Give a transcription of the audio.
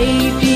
baby.